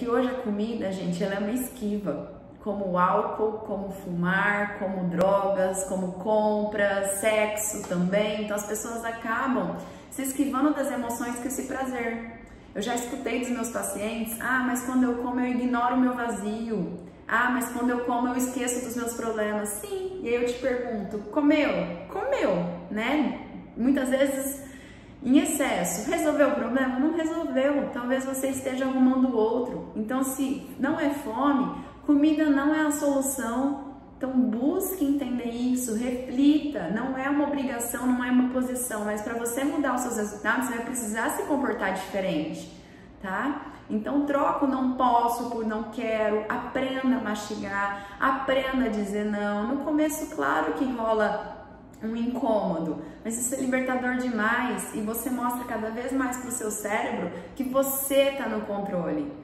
que hoje a comida, gente, ela é uma esquiva, como álcool, como fumar, como drogas, como compras, sexo também. Então as pessoas acabam se esquivando das emoções que esse prazer. Eu já escutei dos meus pacientes: "Ah, mas quando eu como eu ignoro o meu vazio. Ah, mas quando eu como eu esqueço dos meus problemas". Sim. E aí eu te pergunto: "Comeu? Comeu, né? Muitas vezes em excesso. Resolveu o problema? Não resolveu. Talvez você esteja arrumando outro. Então, se não é fome, comida não é a solução. Então, busque entender isso, reflita. Não é uma obrigação, não é uma posição, mas para você mudar os seus resultados, você vai precisar se comportar diferente, tá? Então, troca o não posso por não quero, aprenda a mastigar, aprenda a dizer não. No começo, claro que rola um incômodo, mas isso é libertador demais e você mostra cada vez mais para o seu cérebro que você está no controle.